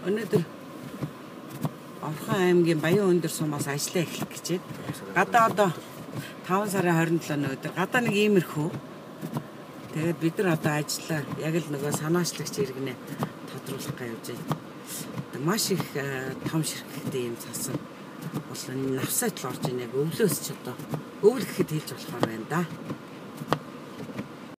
Өнөөдөр Орхон аймгийн Баян өндөр сумаас ажиллаа эхлэх гэж байна. Гадаа одоо 5 сарын 27-ны өдөр гадаа нэг иймэрхүү. Тэгээд бид нар одоо ажиллаа яг л нөгөө санаачлагч иргэнэ тодруулах гэж явж байна. Маш их э, том ширхэгтэй юм цасан бол навсайт л орж ийн яг өвлөөс ч одоо өвөл гэхэд хэлж болохоор байна да.